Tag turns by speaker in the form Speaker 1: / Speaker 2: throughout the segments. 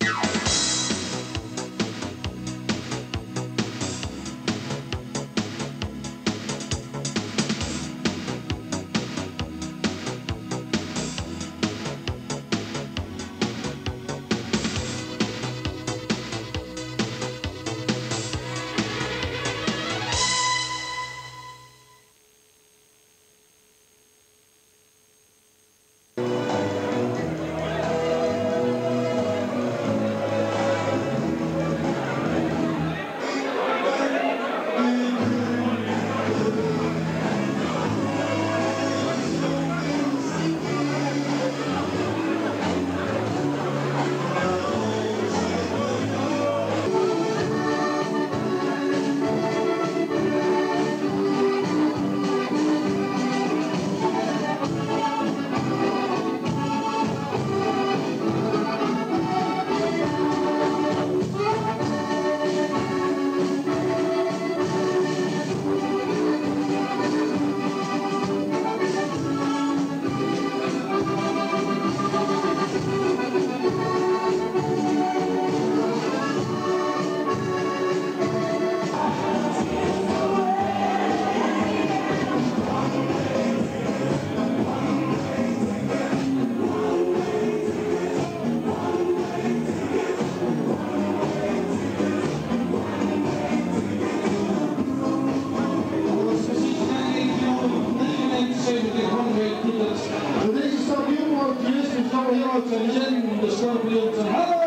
Speaker 1: Bye. Juist in Gabriel Terjen, de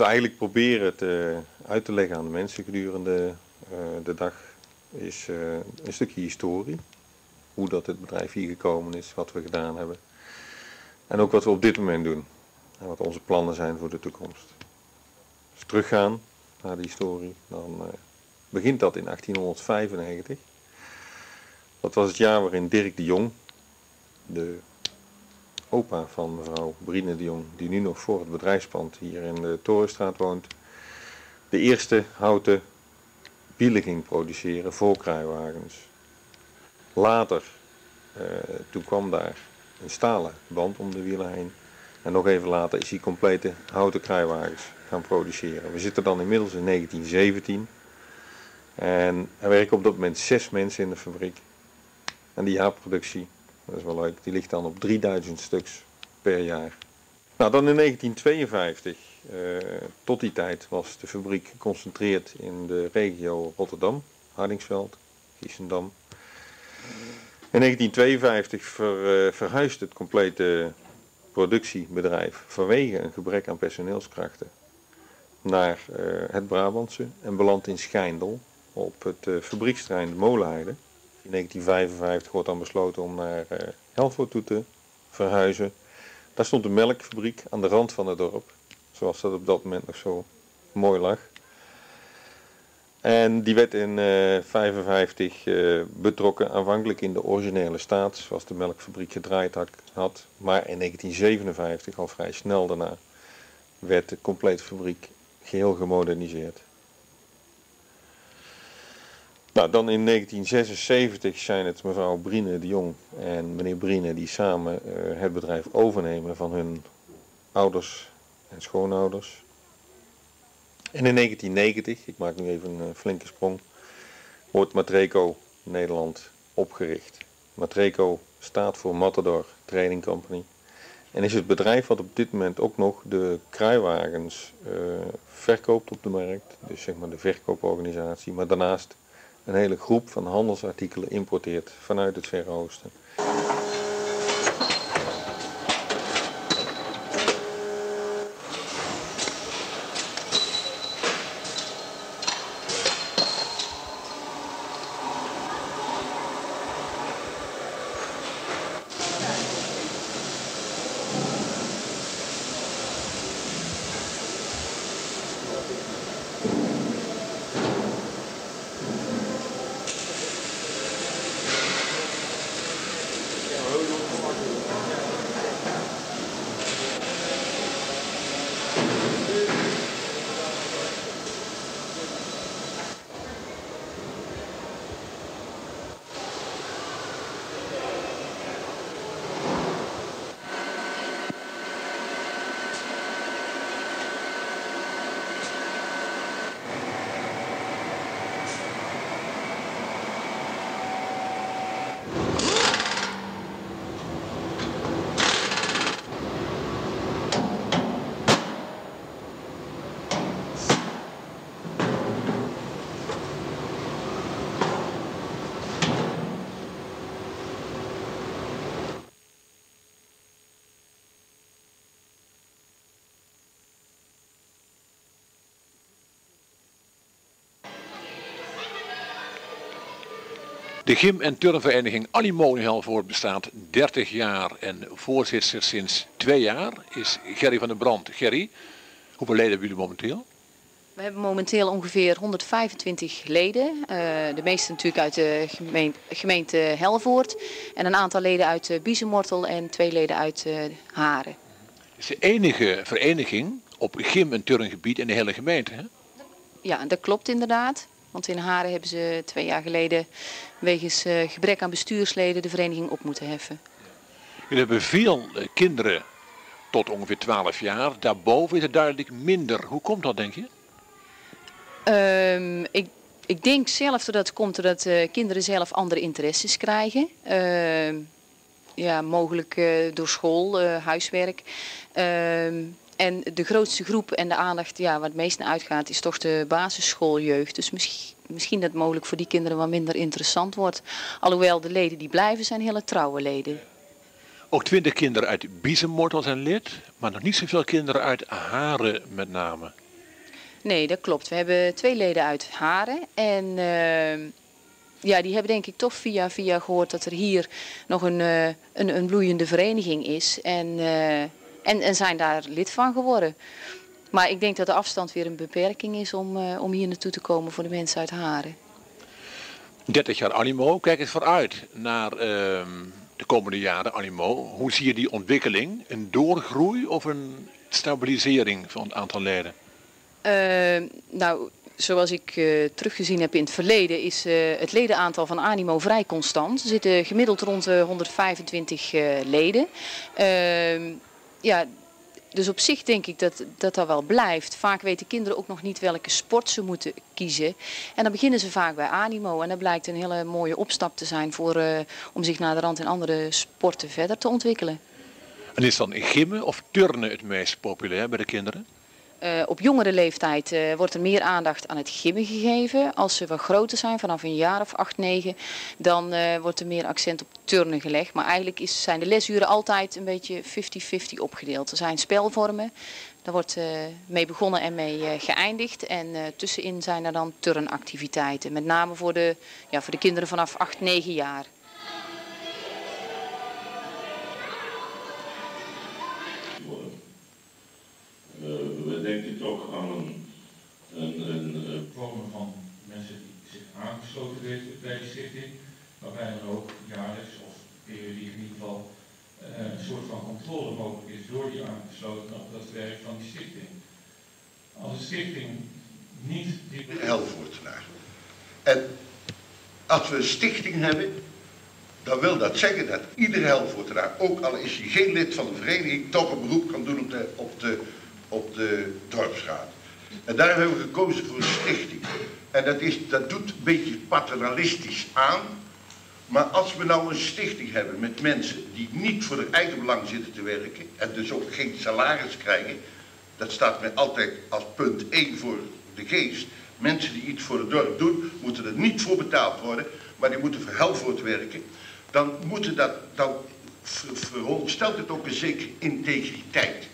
Speaker 2: we
Speaker 3: eigenlijk proberen te, uit te leggen aan de mensen gedurende eh, de dag is eh, een stukje historie. Hoe dat het bedrijf hier gekomen is, wat we gedaan hebben. En ook wat we op dit moment doen. En wat onze plannen zijn voor de toekomst. We teruggaan naar de historie, dan eh, begint dat in 1895. Dat was het jaar waarin Dirk de Jong, de opa van mevrouw Brine de Jong, die nu nog voor het bedrijfspand hier in de Torenstraat woont, de eerste houten wielen ging produceren voor kruiwagens. Later, eh, toen kwam daar een stalen band om de wielen heen. En nog even later is hij complete houten kruiwagens gaan produceren. We zitten dan inmiddels in 1917. En er werken op dat moment zes mensen in de fabriek. En die jaarproductie, dat is wel leuk, die ligt dan op 3000 stuks per jaar. Nou, dan in 1952, eh, tot die tijd was de fabriek geconcentreerd in de regio Rotterdam, Hardingsveld, Giessendam. In 1952 ver, eh, verhuist het complete productiebedrijf vanwege een gebrek aan personeelskrachten naar eh, het Brabantse en belandt in Schijndel op het fabrieksterrein de Molenheide. In 1955 wordt dan besloten om naar uh, Helvoort toe te verhuizen. Daar stond een melkfabriek aan de rand van het dorp, zoals dat op dat moment nog zo mooi lag. En die werd in 1955 uh, betrokken, aanvankelijk in de originele staat, zoals de melkfabriek gedraaid had. Maar in 1957, al vrij snel daarna, werd de complete fabriek geheel gemoderniseerd. Nou, dan in 1976 zijn het mevrouw Brine de Jong en meneer Brine die samen uh, het bedrijf overnemen van hun ouders en schoonouders. En in 1990, ik maak nu even een flinke sprong, wordt Matreco Nederland opgericht. Matreco staat voor Matador Training Company. En is het bedrijf wat op dit moment ook nog de kruiwagens uh, verkoopt op de markt. Dus zeg maar de verkooporganisatie. Maar daarnaast een hele groep van handelsartikelen importeert vanuit het Verre Oosten.
Speaker 4: De gym- en turnvereniging Animonie Helvoort bestaat 30 jaar en voorzitter sinds twee jaar is Gerry van der Brand. Gerry, hoeveel leden hebben jullie momenteel?
Speaker 5: We hebben momenteel ongeveer 125 leden. Uh, de meeste natuurlijk uit de gemeente, Helvoort. En een aantal leden uit uh, Biezenmortel en twee leden uit uh, Haren.
Speaker 4: Het is de enige vereniging op gym- en turngebied in de hele gemeente, hè?
Speaker 5: Ja, dat klopt inderdaad. Want in Haren hebben ze twee jaar geleden wegens uh, gebrek aan bestuursleden de vereniging op moeten heffen.
Speaker 4: Jullie hebben veel uh, kinderen tot ongeveer 12 jaar. Daarboven is het duidelijk minder. Hoe komt dat, denk je?
Speaker 5: Um, ik, ik denk zelf dat het komt doordat uh, kinderen zelf andere interesses krijgen. ja, mogelijk door school, huiswerk. En de grootste groep en de aandacht ja, waar het meest naar uitgaat is toch de basisschooljeugd. Dus misschien, misschien dat mogelijk voor die kinderen wat minder interessant wordt. Alhoewel de leden die blijven zijn hele trouwe leden.
Speaker 4: Ook twintig kinderen uit Biezenmortel zijn lid, maar nog niet zoveel kinderen uit Haren met name.
Speaker 5: Nee, dat klopt. We hebben twee leden uit Haren. En ehm, ja, die hebben denk ik toch via via gehoord dat er hier nog een, eh, een, een bloeiende vereniging is. En, eh, en, en zijn daar lid van geworden. Maar ik denk dat de afstand weer een beperking is om, eh, om hier naartoe te komen voor de mensen uit Haren.
Speaker 4: 30 jaar Animo, kijk eens vooruit naar ehm, de komende jaren Animo. Hoe zie je die ontwikkeling? Een doorgroei of een stabilisering van het aantal leden?
Speaker 5: Eh, nou, zoals ik eh, teruggezien heb in het verleden, is eh, het ledenaantal van Animo vrij constant. Er zitten gemiddeld rond de 125 eh, leden. Ja, dus op zich denk ik dat, dat dat wel blijft. Vaak weten kinderen ook nog niet welke sport ze moeten kiezen. En dan beginnen ze vaak bij Animo. En dat blijkt een hele mooie opstap te zijn voor, eh, om zich naar de rand in andere sporten verder te ontwikkelen.
Speaker 4: En is dan gimmen of turnen het meest populair bij de kinderen?
Speaker 5: Eh, op jongere leeftijd eh, wordt er meer aandacht aan het gimmen gegeven. Als ze wat groter zijn, vanaf een jaar of 8, 9, dan eh, wordt er meer accent op turnen gelegd. Maar eigenlijk is, zijn de lesuren altijd een beetje 50-50 opgedeeld. Er zijn spelvormen, daar wordt mee begonnen en mee geëindigd. En tussenin zijn er dan turnactiviteiten. Met name voor de, ja, voor de kinderen vanaf 8, 9 jaar.
Speaker 2: Aangesloten weten bij de stichting, waarbij er ook jaarlijks of periodiek in ieder geval eh, een soort van controle mogelijk is door die aangesloten op dat werk van die stichting. Als een stichting niet die
Speaker 6: Helvoortenaar. En als we een stichting hebben, dan wil dat zeggen dat iedere Helvoortenaar, ook al is hij geen lid van de vereniging, toch een beroep kan doen op de, op de, op de dorpsraad. En daarom hebben we gekozen voor een stichting. En dat, is, dat doet een beetje paternalistisch aan. Maar als we nou een stichting hebben met mensen die niet voor hun eigen belang zitten te werken en dus ook geen salaris krijgen, dat staat mij altijd als punt 1 voor de geest. Mensen die iets voor het dorp doen, moeten er niet voor betaald worden, maar die moeten voor Helvoort werken. Dan, moeten dat, dan ver- veronderstelt het ook een zekere integriteit.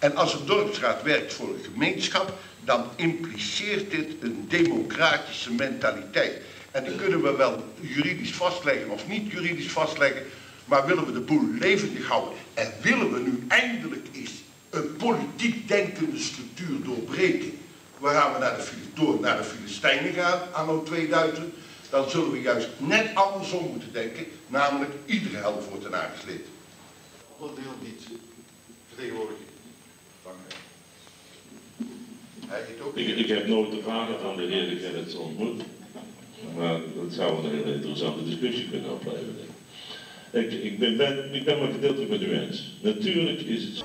Speaker 6: En als een dorpsraad werkt voor een gemeenschap, dan impliceert dit een democratische mentaliteit. En die kunnen we wel juridisch vastleggen of niet juridisch vastleggen, maar willen we de boel levendig houden en willen we nu eindelijk eens een politiek denkende structuur doorbreken, waaraan we naar de, door naar de Filistijnen gaan, anno 2000, dan zullen we juist net andersom moeten denken, namelijk iedere Helvoortenaar is lid. Wat wil niet vertegenwoordigen? Hij heet ook
Speaker 7: Ik, ik heb nooit de vragen van de heer Gerrits ontmoet, maar dat zou een hele interessante discussie kunnen opleveren. Ik, ik, ben, ben maar gedeeltelijk met u eens. Natuurlijk is het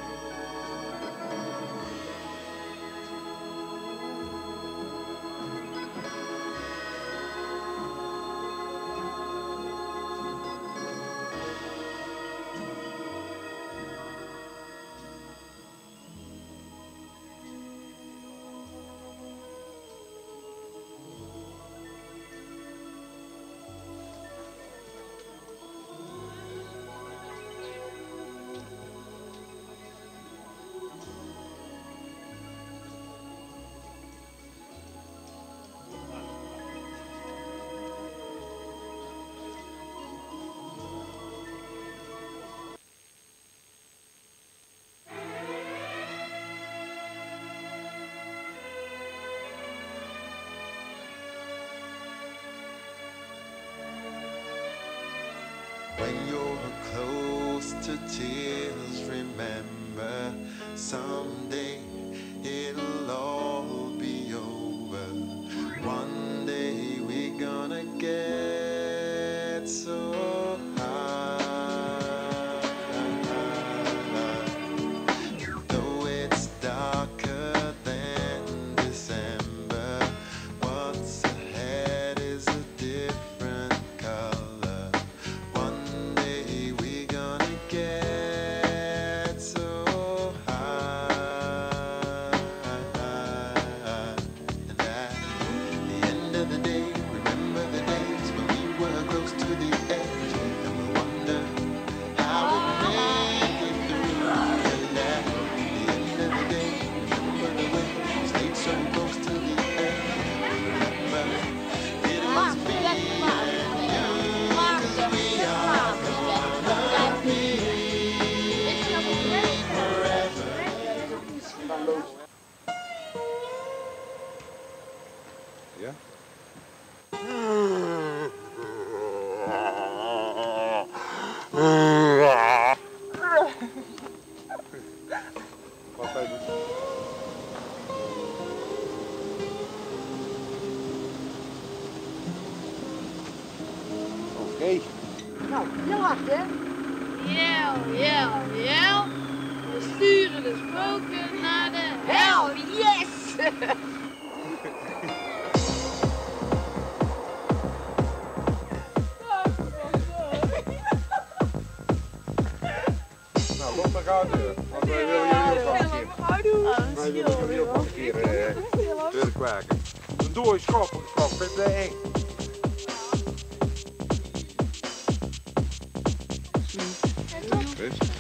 Speaker 8: tears remember
Speaker 9: some
Speaker 10: Nou, heel hard hè.
Speaker 11: Jel, jel, jel. We sturen de spoken naar de hel.
Speaker 10: Yes!
Speaker 9: Nou, loop maar gauw door. Want wij willen jullie ook wel een keer. Wij willen jullie ook wel een keer eh, kwaken. Een dode schop, schop, vind je eng? bitch.